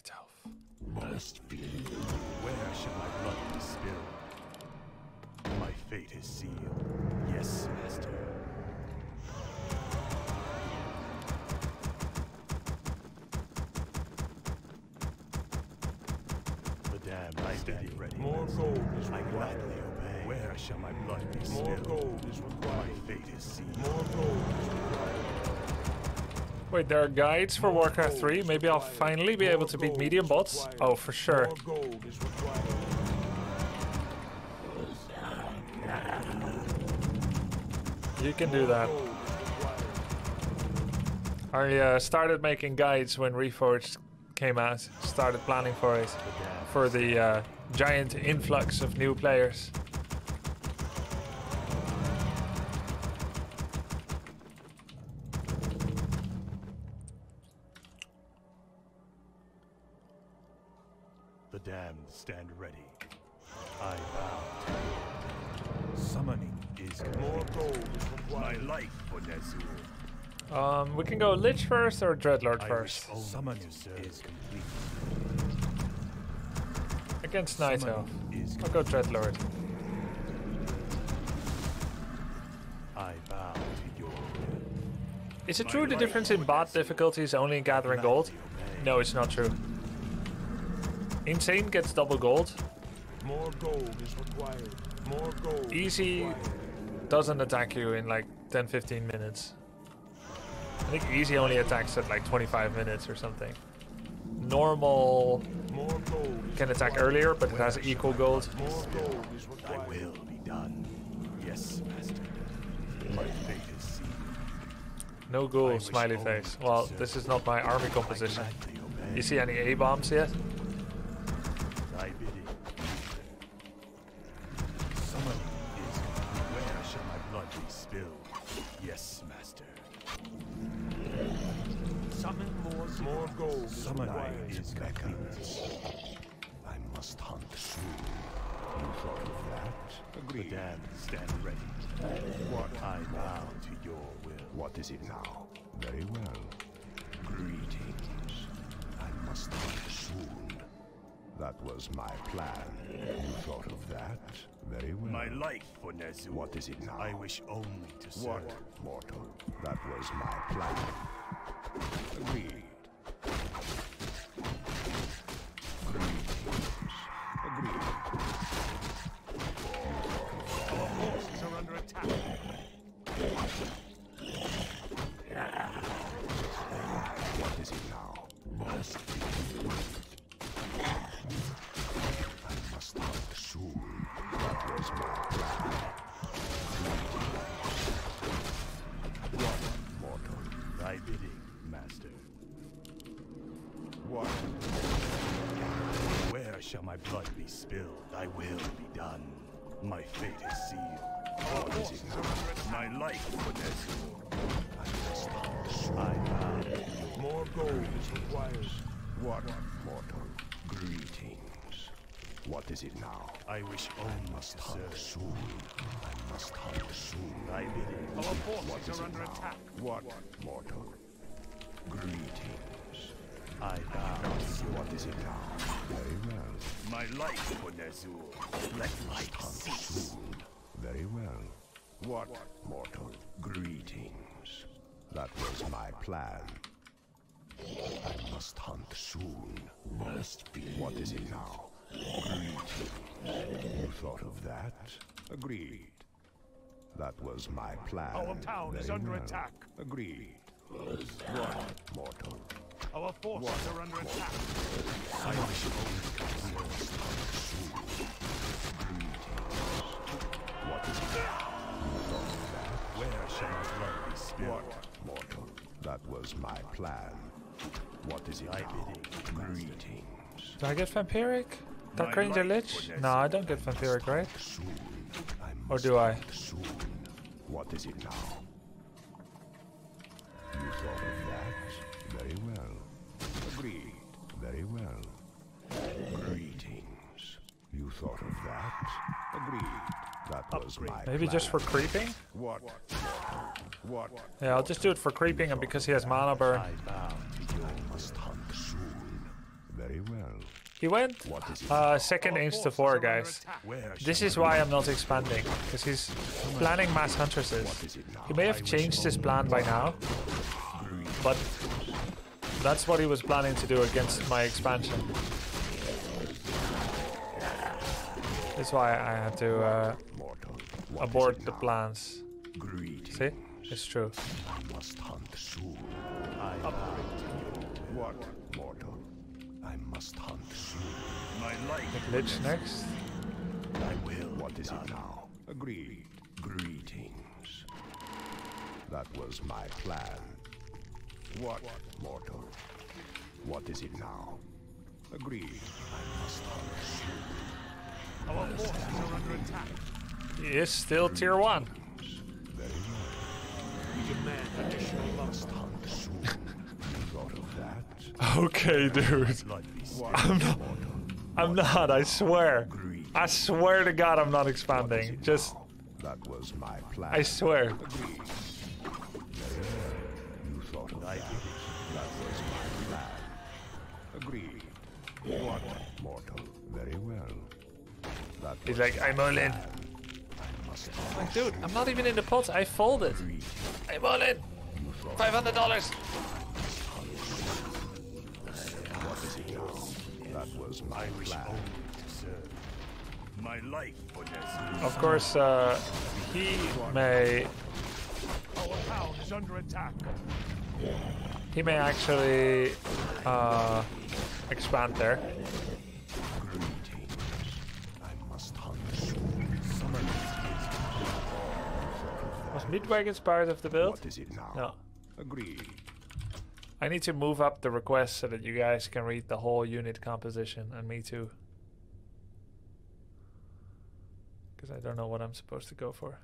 Night Elf. Must be. Where shall my blood be spilled? My fate is sealed. Yes, master. The damned I stand ready. More gold is I required. gladly obey. Where shall my blood be spilled? More gold is required. My fate is sealed. More gold is required. Wait, there are guides for Warcraft 3. Maybe I'll finally be able to beat medium bots. Oh, for sure. You can do that. I uh, started making guides when Reforged came out. Started planning for it. For the uh, giant influx of new players. You. Summoning is More gold My life for Ner'zhul. Um, we can go Lich first or Dreadlord first. Summoning is complete. Against Night Elf. Is I'll go Dreadlord. I bow to your will. Is it true the difference in bot difficulty is only in gathering gold? No, it's not true. Insane gets double gold. More gold is required. Gold. Easy doesn't attack you in like 10 15 minutes. I think easy only attacks at like 25 minutes or something. Normal gold can attack earlier, but it has equal gold. Gold Thy will be done. Yes, master. My fate is sealed. No I smiley face. Well, this is not my army composition. You see any A bombs yet? Gold is Summoning required. is complete. I must hunt soon. You thought of that? The Agreed. damned stand ready. What I bow to your will. What is it now? Very well. Greetings. I must hunt soon. That was my plan. You thought of that? Very well. My life for Ner'zhul. What is it now? I wish only to serve. What, mortal? That was my plan. Agreed. Shall my blood be spilled? Thy will be done. My fate is sealed. Are. My life for Ner'zhul. I must hunt soon. I bow More gold is required. What, mortal? Greetings. What is it now? I wish I must to hunt serve. soon. I must hunt soon. Thy bidding. Our forces are under now? attack. What, mortal? Greetings. I bow What is it now? Very well. My life for Ner'zhul. Let cease. soon. Very well. What, mortal? Greetings. That was my plan. I must hunt soon. Must be. What is it now? Greetings. You thought of that? Agreed. That was my plan. Our town is under well. attack. Agreed. What, mortal? Our forces are under attack. I wish only to must hunt soon. Greetings. What is it now? You thought of that? Where shall my blood be spilled? What, mortal? That was my plan. What is it Thy now? Greetings. Do I get Vampiric? Dark My Ranger Lich? No, I don't get Vampiric, right? Or do I? Soon. What is it now? You thought of that? Very well. Agreed. Very well. Greetings. You thought of that? Agreed. That was my Maybe just for creeping? What? What? Yeah, I'll just do it for creeping and because he has mana burn. I bow to must hunt soon. Very Very well. He went uh, second insta four, guys. This is why I'm not expanding, because he's planning mass huntresses. He may have changed his plan by now, but that's what he was planning to do against my expansion. That's why I had to uh, abort the plans. Greetings. See? It's true. I must hunt soon. I What, mortal? I must hunt soon. my life Lich next. I will. What is it now? Agreed. Greetings. That was my plan. What, mortal? What is it now? Agreed. I must hunt soon. Our forces are under attack. He is still tier one. Very well. We demand additional lumber. Hunt soon. you thought of that? Okay, dude. Blood be spilled. I'm not. I'm not. I swear. I swear to God, I'm not expanding. Just, That was my plan. I swear. Agreed. Very well. You thought of that. That was my plan. Agreed. What, mortal? Very well. That He's like, I'm all in. I must Like, dude, I'm not even in the pot. I folded. Agreed. I'm all in. Five hundred dollars. What is it now? That was my plan. only to serve. My life for this. Of course, uh, he may Our town is under attack. He may actually uh, expand there. I must hunt soon. Summon Was Meat Wagon's part of the build? What is it now? No. Agreed. I need to move up the request so that you guys can read the whole unit composition, and me too. Because I don't know what I'm supposed to go for.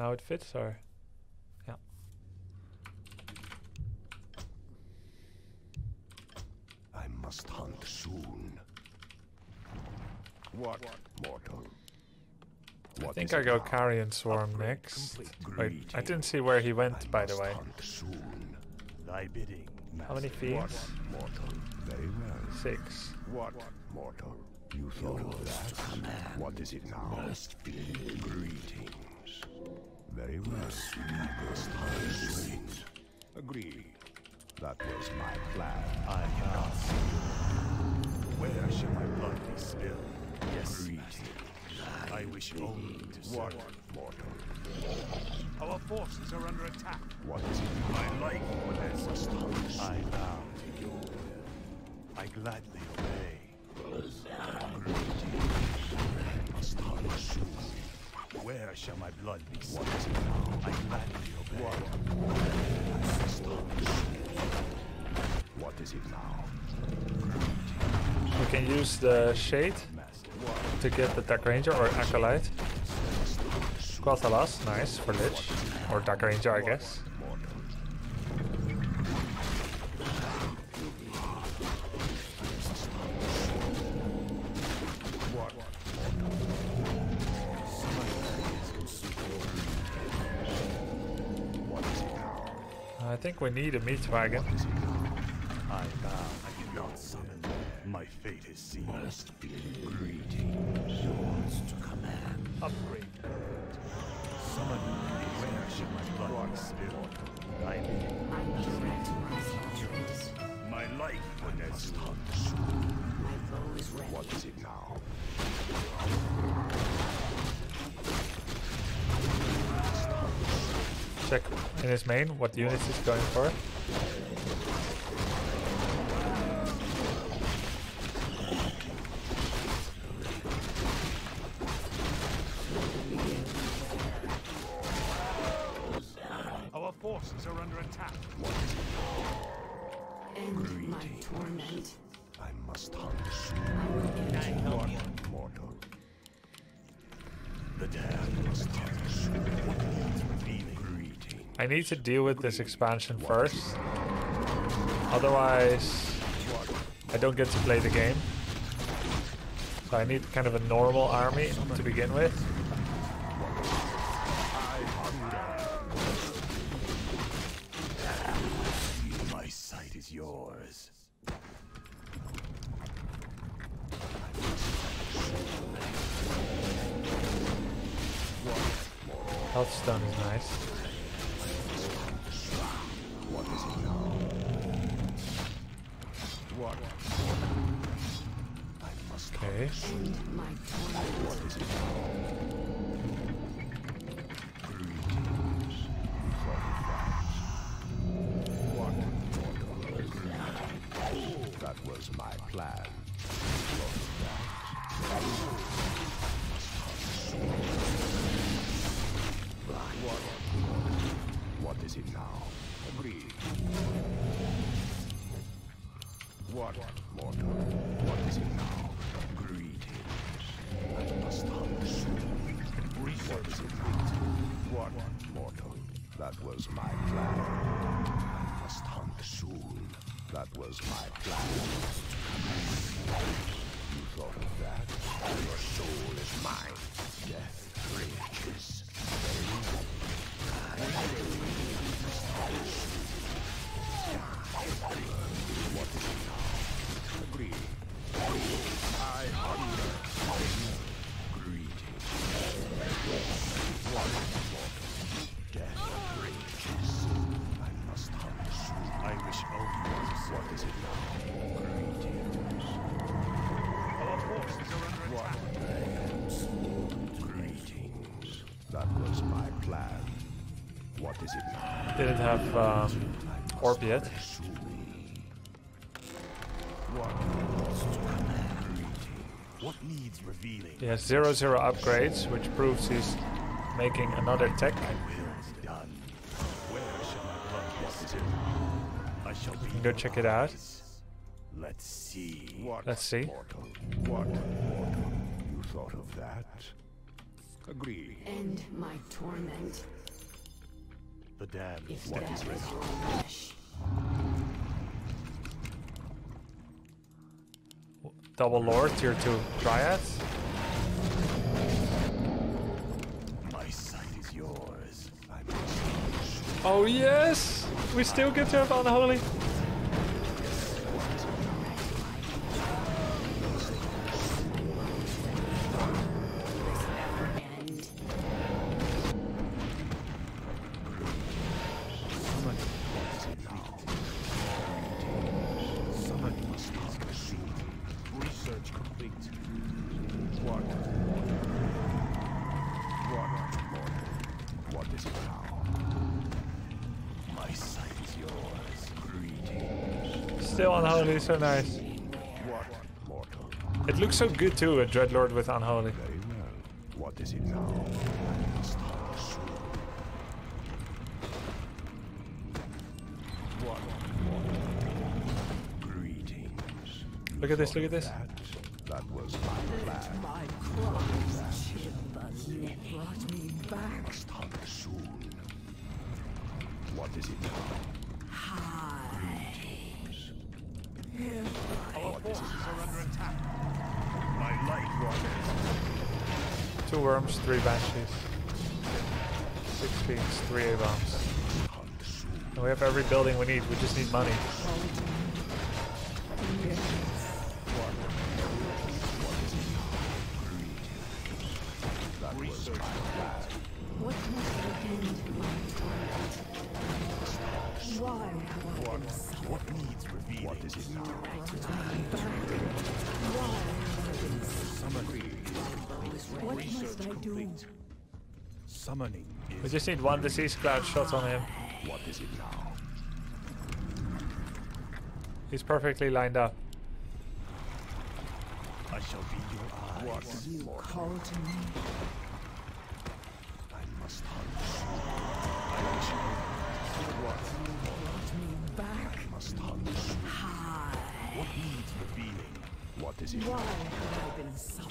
Now it fits, or yeah. I must hunt soon. What, what? mortal? I think I go now? Carrion Swarm next. Wait, I didn't see where he went, I by the way. soon. thy bidding. How many master. What, fiends? mortal? Very well. Six. What, mortal? You thought of that? What is it now? Greetings. Very well. I must hunt soon. Agreed. That was my plan. I cannot see. Where shall my blood be spilled? Yes, Greetings. I wish only to serve. Mortal? Our forces are under attack. What is it? My life for I this. I bow to will. I gladly obey. I must hunt soon. Where shall my blood be What now? I gladly obey. Must. What is it now? We can use the shade to get the Dark Ranger or Acolyte. Quathalas, nice for Lich. Or Dark Ranger, I guess. Think we need a meat wagon. I bow. I cannot summon. My fate is sealed. Greetings. Yours to command. Upgrade. Summon me. Where shall my blood be spilled? I My life for this. What is it now? Check in his main what unit he's going for. Our forces are under attack. End my torment. I must hunt soon. What, mortal? The damned must hunt. What needs revealing? Greetings. I need to deal with this expansion first. Otherwise, I don't get to play the game. So I need kind of a normal army to begin with. My sight is yours. Health stone is nice. That. Was my plan. What? Is it now? What, mortal? What is it now? What, mortal? That was my plan. I must hunt soon. That was my plan. You thought of that? Your soul is mine. Didn't have um, orb yet. Soon. What? What needs revealing? He has zero zero upgrades, which proves he's making another tech. My will is done. Where shall my blood be spilled? I shall be Go your check it out. Let's see. What? Let's see. Mortal. What? Mortal. You thought of that? Agreed. End my torment. The damned If step that is is ready. your wish. Double lord, tier 2 dryads. My sight is yours. I must Oh yes! We still get to have unholy. Still unholy, so nice. It looks so good too, a dreadlord with unholy. Very well. What is it now? I must hunt soon. What? Mortal. Greetings. Look at this, look at this. That? that was my plan. My cross, brought me back. must soon. What is it now? High. Our forces are under attack. My light waters. Two worms, three banshees. Six fiends, three A-bombs. And we have every building we need, we just need money. Agreed. What must I do? Summoning We is just need one disease cloud shot on him. What is it now? He's perfectly lined up. I shall be your eye. What? You call to me. I must hunt soon. What? Brought me back. I must hunt. High. What needs revealing? What is it Why have I been summoned?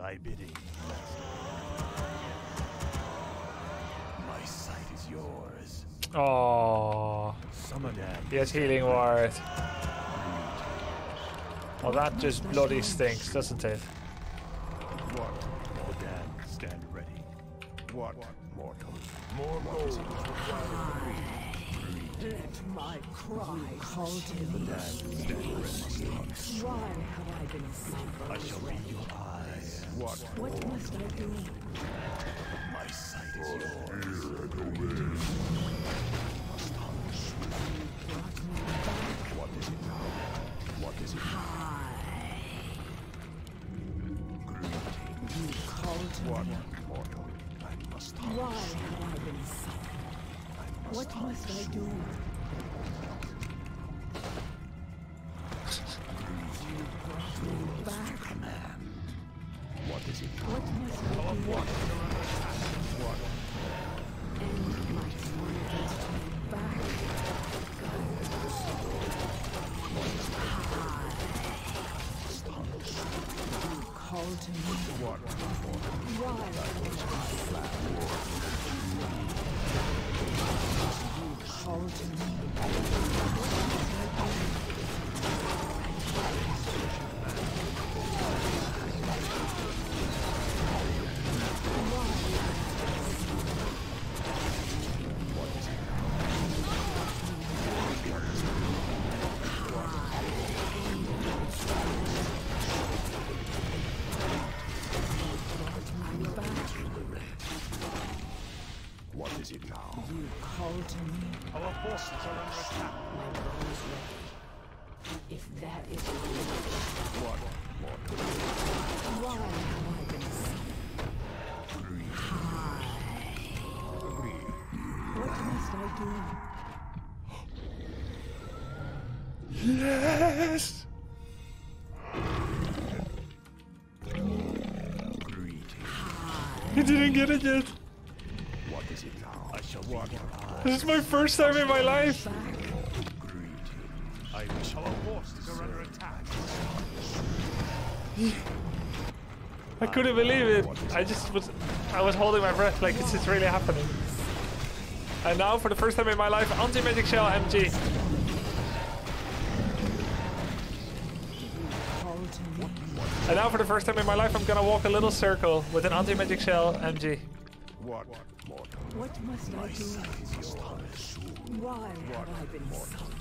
Thy bidding. My sight is yours. Oh, Summon and yes, healing ward. Well, that just bloody stinks, doesn't it? What? Odan, stand ready. What? Mortal. More gold is required. Let my cry call to me. Odan, stand ready. Why have I been summoned? I shall be your eyes. What? What must I do? My sight is yours. Brought me back. What is it now? What is it now? You call to What? me. Mortal. I must hunt. Why have I been summoned? I What must I do? You brought me back. What is it? What must I do? What? End Yes! He didn't get it yet. What is it now? I shall eyes. This is my first time in my life. I wish our are under attack. I couldn't believe it. I just was, I was holding my breath like, this is really happening? And now, for the first time in my life, anti-magic shell MG. Call to me. And now, for the first time in my life, I'm gonna walk a little circle with an anti-magic shell MG. What? Mortal. What must I do? Why have I been summoned?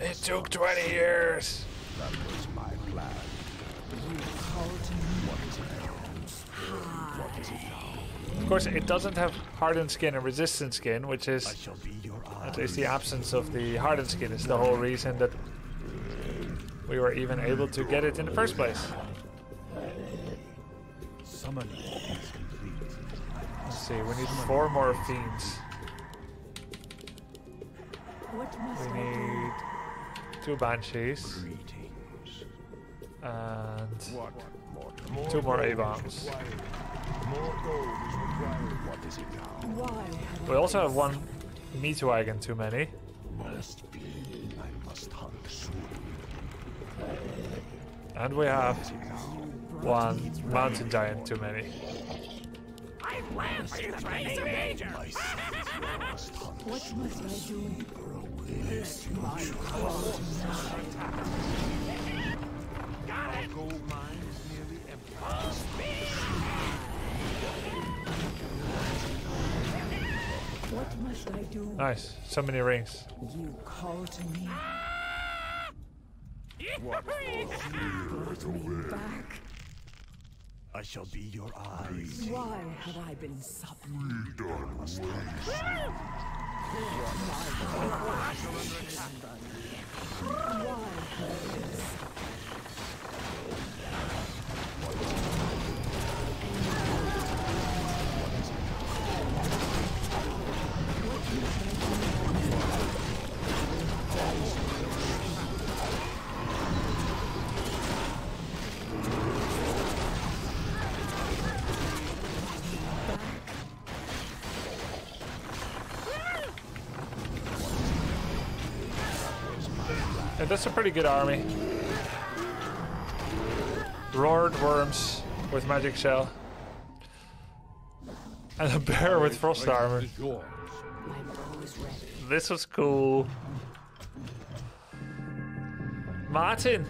It took 20 years. That was my plan. You call to me. What is it now? What is it now? Of course, it doesn't have hardened skin and resistant skin, which is shall be your eyes. at least the absence of the hardened skin is the whole reason that we were even able to get it in the first place. Summoning is complete. Let's see, we need four more fiends. We need two banshees and What? Mortal. More two more A-bombs. More gold is required. What is it now? Why We also have one meat wagon too many. Must be. I must hunt soon. And we have Is it now? one mountain giant too many. My sight is yours. Must hunt. What must I do? Let my call to me. Our gold mine is nearly empty. What must I do? Nice, so many rings. You call to me. What? Back. I shall be your eyes. Why have I been summoned? Why have I been? Yeah, that's a pretty good army. Roared worms with magic shell. And a bear with frost armor. This was cool. Martin,